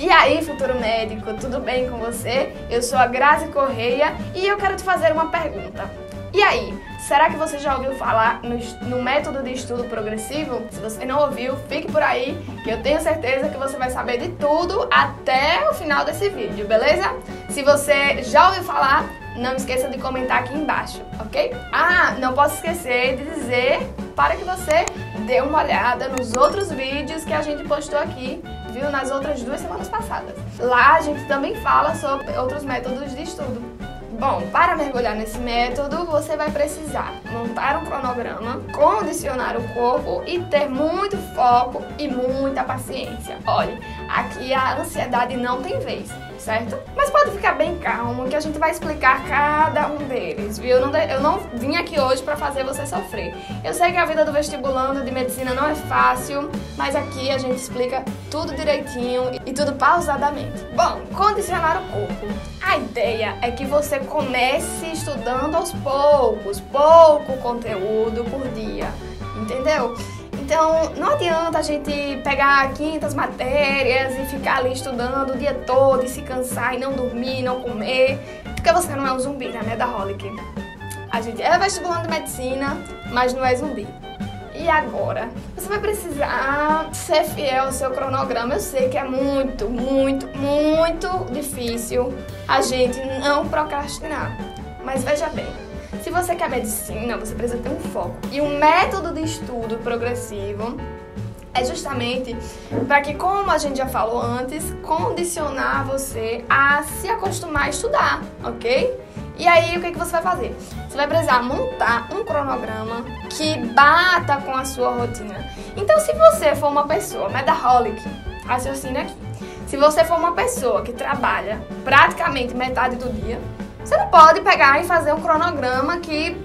E aí, futuro médico, tudo bem com você? Eu sou a Grazi Correia e eu quero te fazer uma pergunta. E aí, será que você já ouviu falar no, no, método de estudo progressivo? Se você não ouviu, fique por aí, que eu tenho certeza que você vai saber de tudo até o final desse vídeo, beleza? Se você já ouviu falar, não esqueça de comentar aqui embaixo, ok? Ah, não posso esquecer de dizer para que você dê uma olhada nos outros vídeos que a gente postou aqui viu nas outras duas semanas passadas. Lá a gente também fala sobre outros métodos de estudo. Bom, para mergulhar nesse método, você vai precisar montar um cronograma, condicionar o corpo e ter muito foco e muita paciência. Olha, aqui a ansiedade não tem vez certo? Mas pode ficar bem calmo que a gente vai explicar cada um deles, viu? Eu não, eu não vim aqui hoje para fazer você sofrer. Eu sei que a vida do vestibulando de medicina não é fácil, mas aqui a gente explica tudo direitinho e tudo pausadamente. Bom, condicionar o corpo. A ideia é que você comece estudando aos poucos, pouco conteúdo por dia, entendeu? Então, não adianta a gente pegar 500 matérias e ficar ali estudando o dia todo e se cansar e não dormir, não comer, porque você não é um zumbi, né, Medaholic? A gente é vestibulando medicina, mas não é zumbi. E agora? Você vai precisar ser fiel ao seu cronograma. Eu sei que é muito, muito, muito difícil a gente não procrastinar. Mas veja bem, se você quer medicina, você precisa ter um foco. E um método de estudo progressivo é justamente para que, como a gente já falou antes, condicionar você a se acostumar a estudar, ok? E aí, o que, que você vai fazer? Você vai precisar montar um cronograma que bata com a sua rotina. Então, se você for uma pessoa medaholic, raciocina aqui. Se você for uma pessoa que trabalha praticamente metade do dia, você não pode pegar e fazer um cronograma que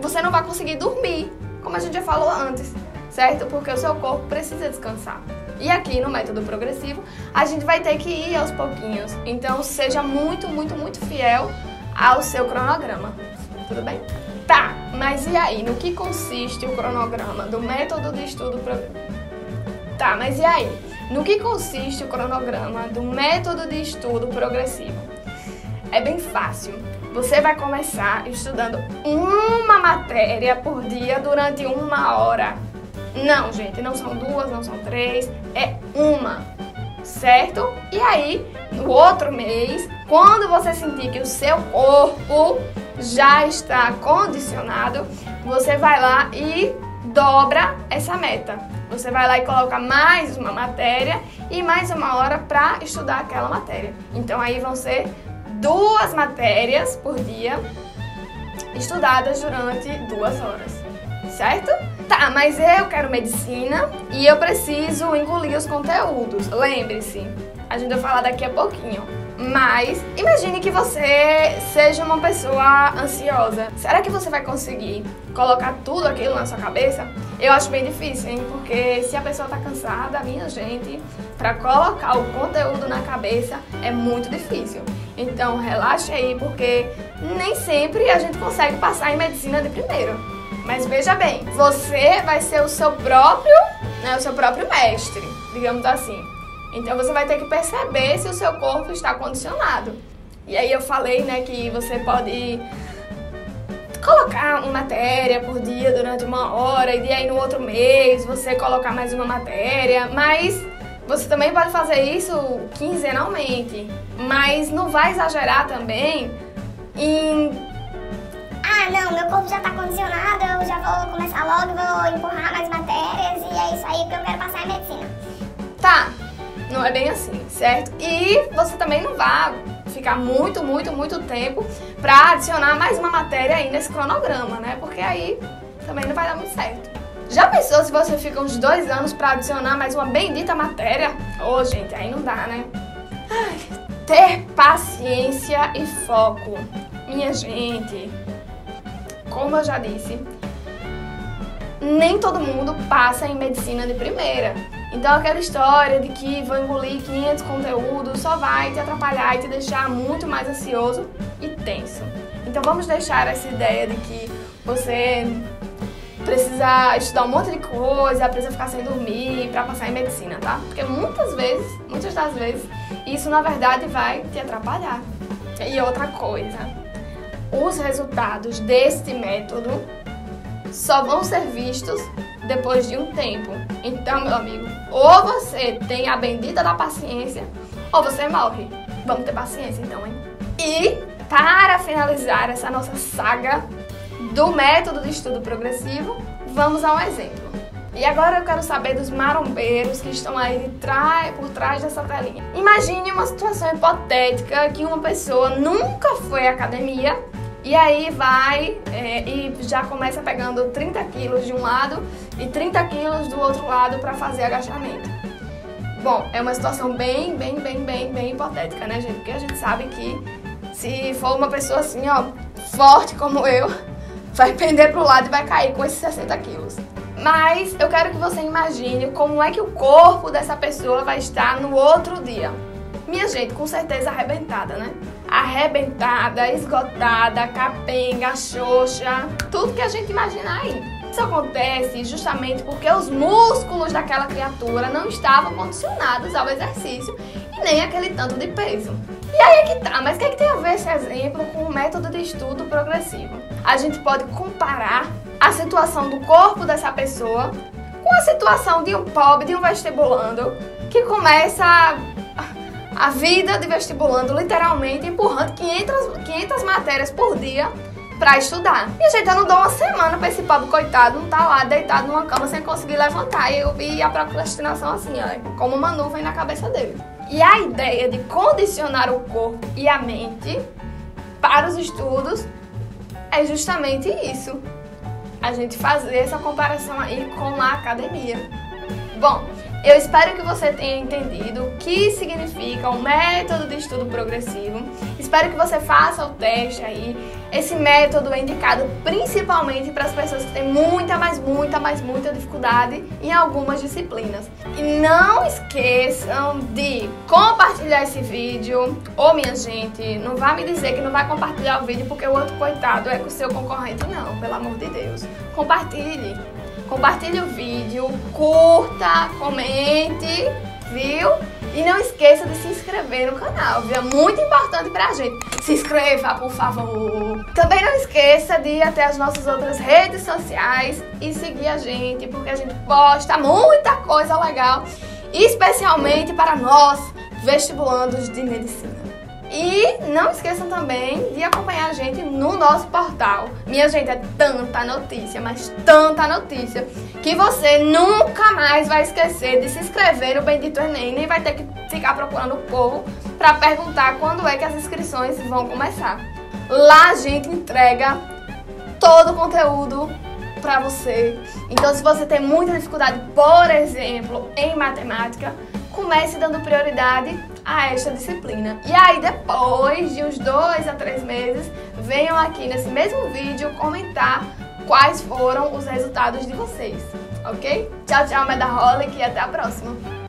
você não vai conseguir dormir, como a gente já falou antes, certo? Porque o seu corpo precisa descansar. E aqui no método progressivo, a gente vai ter que ir aos pouquinhos. Então, seja muito, muito, muito fiel ao seu cronograma. Tudo bem? Tá, mas e aí? No que consiste o cronograma do método de estudo progressivo? Tá, mas e aí? No que consiste o cronograma do método de estudo progressivo? É bem fácil. Você vai começar estudando uma matéria por dia durante uma hora. Não, gente, não são duas, não são três, é uma, certo? E aí, no outro mês, quando você sentir que o seu corpo já está condicionado, você vai lá e dobra essa meta. Você vai lá e coloca mais uma matéria e mais uma hora para estudar aquela matéria. Então aí vão ser duas matérias por dia estudadas durante duas horas, certo? Tá, mas eu quero medicina e eu preciso engolir os conteúdos. Lembre-se, a gente vai falar daqui a pouquinho. Mas imagine que você seja uma pessoa ansiosa. Será que você vai conseguir colocar tudo aquilo na sua cabeça? Eu acho bem difícil, hein? Porque se a pessoa tá cansada, minha gente, para colocar o conteúdo na cabeça é muito difícil. Então relaxe aí, porque nem sempre a gente consegue passar em medicina de primeiro. Mas veja bem, você vai ser o seu próprio, né, o seu próprio mestre, digamos assim. Então você vai ter que perceber se o seu corpo está condicionado. E aí eu falei, né, que você pode colocar uma matéria por dia durante uma hora e aí no outro mês você colocar mais uma matéria, mas você também pode fazer isso quinzenalmente, mas não vai exagerar também em ah, não, meu corpo já está condicionado, eu já vou começar logo, vou empurrar mais matérias e é isso aí que eu quero passar em medicina. Tá, não é bem assim, certo? E você também não vai ficar muito, muito, muito tempo para adicionar mais uma matéria aí nesse cronograma, né? Porque aí também não vai dar muito certo. Já pensou se você fica uns dois anos para adicionar mais uma bendita matéria? Ô, oh, gente, aí não dá, né? Ai, ter paciência e foco. Minha gente, como eu já disse, nem todo mundo passa em medicina de primeira. Então aquela história de que vou engolir 500 conteúdos só vai te atrapalhar e te deixar muito mais ansioso e tenso. Então vamos deixar essa ideia de que você precisa estudar um monte de coisa, precisa ficar sem dormir para passar em medicina, tá? Porque muitas vezes, muitas das vezes, isso na verdade vai te atrapalhar. E outra coisa, os resultados deste método só vão ser vistos depois de um tempo. Então, meu amigo, ou você tem a bendita da paciência, ou você morre. Vamos ter paciência então, hein? E para finalizar essa nossa saga do método de estudo progressivo, vamos a um exemplo. E agora eu quero saber dos marombeiros que estão aí de por trás dessa telinha. Imagine uma situação hipotética que uma pessoa nunca foi à academia e aí vai é, e já começa pegando 30 quilos de um lado e 30 quilos do outro lado para fazer agachamento. Bom, é uma situação bem, bem, bem, bem, bem hipotética, né, gente? Porque a gente sabe que se for uma pessoa assim, ó, forte como eu, vai pender pro lado e vai cair com esses 60 quilos. Mas eu quero que você imagine como é que o corpo dessa pessoa vai estar no outro dia. Minha gente, com certeza arrebentada, né? Arrebentada, esgotada, capenga, xoxa, tudo que a gente imaginar aí. Isso acontece justamente porque os músculos daquela criatura não estavam condicionados ao exercício e nem aquele tanto de peso. E aí é que tá, mas o que, é que tem a ver esse exemplo com o método de estudo progressivo? A gente pode comparar a situação do corpo dessa pessoa com a situação de um pobre, de um vestibulando, que começa a vida de vestibulando, literalmente empurrando 500, 500 matérias por dia para estudar. E a gente, não dou uma semana para esse pobre coitado não tá lá deitado numa cama sem conseguir levantar. E eu vi a procrastinação assim, ó, como uma nuvem na cabeça dele. E a ideia de condicionar o corpo e a mente para os estudos é justamente isso. A gente fazer essa comparação aí com a academia. Bom, eu espero que você tenha entendido o que significa o método de estudo progressivo. Espero que você faça o teste aí. Esse método é indicado principalmente para as pessoas que têm muita, mas muita, mas muita dificuldade em algumas disciplinas. E não esqueçam de compartilhar esse vídeo. Ô minha gente, não vá me dizer que não vai compartilhar o vídeo porque o outro coitado é com o seu concorrente, não, pelo amor de Deus. Compartilhe compartilhe o vídeo, curta, comente, viu? E não esqueça de se inscrever no canal, viu? É muito importante pra gente. Se inscreva, por favor. Também não esqueça de ir até as nossas outras redes sociais e seguir a gente, porque a gente posta muita coisa legal, especialmente para nós, vestibulandos de medicina. E não esqueçam também de acompanhar a gente no nosso portal. Minha gente, é tanta notícia, mas tanta notícia, que você nunca mais vai esquecer de se inscrever no Bendito Enem e vai ter que ficar procurando o povo para perguntar quando é que as inscrições vão começar. Lá a gente entrega todo o conteúdo para você. Então, se você tem muita dificuldade, por exemplo, em matemática, comece dando prioridade a esta disciplina. E aí, depois de uns dois a três meses, venham aqui nesse mesmo vídeo comentar quais foram os resultados de vocês, ok? Tchau, tchau, Medaholic e até a próxima!